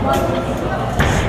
何